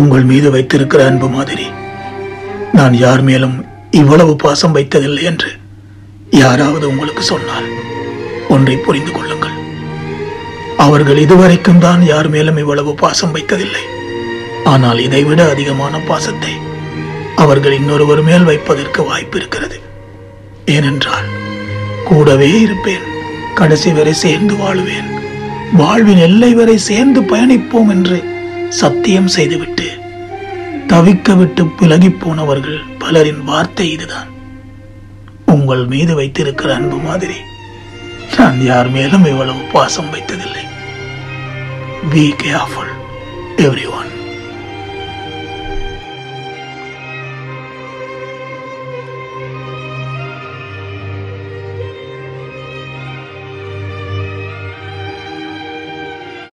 உங்கள் மீது வைத்திருக்கிற அன்பு மாதிரி. நான் யார் மேலும் இவ்வளவு பாசம் வைத்ததில்லை என்று யாராவது உங்களுக்கு சொன்னால் ஒன்றை புரிந்து கொள்ளுங்கள். அவர்கள் இதுவரைக்கும் தான் யார் மேலும் இவ்வளவு பாசம் வைத்ததில்லை. ஆனால் இதைவிட அதிகமான பாசத்தை அவர்கள் இன்னொருவர் மேல் வைப்பதற்கு வாய்ப்பு இருக்கிறது. ஏனென்றால் கூடவே இருப்பேன் கடைசி வரை சேர்ந்து வாழுவேன். வாழ்வின் எல்லை வரை சேர்ந்து பயணிப்போம் என்று சத்தியம் செய்துவிட்டு தவிக்க விட்டு விலகி போனவர்கள் பலரின் வார்த்தை இதுதான். உங்கள் மீது வைத்திருக்கிற அன்பு மாதிரி. நான் யார் மேலும் இவ்வளவு பாசம் வைத்ததில்லை. Be careful every one